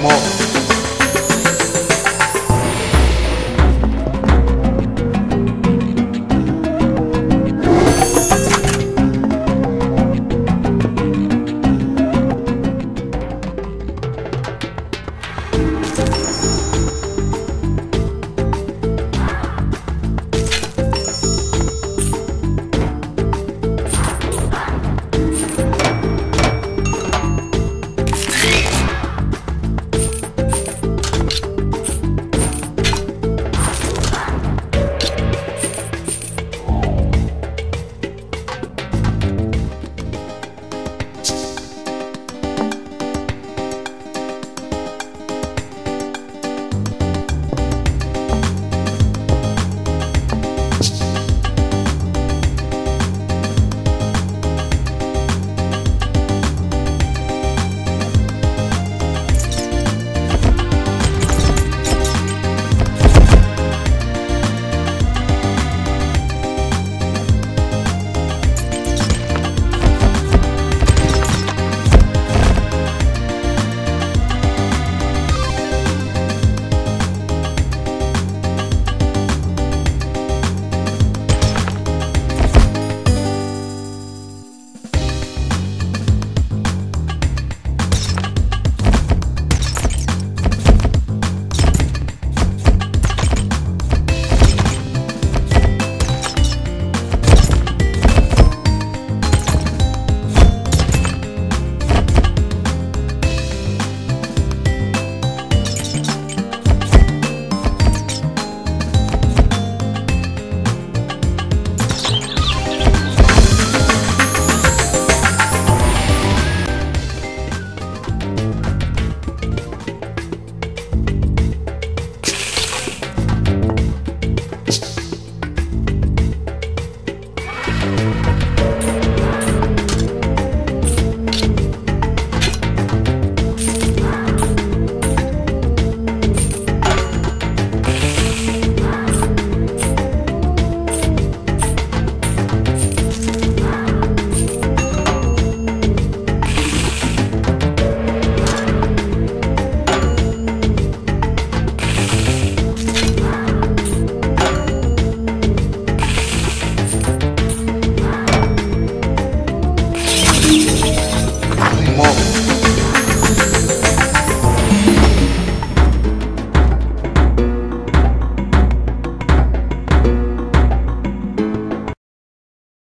more.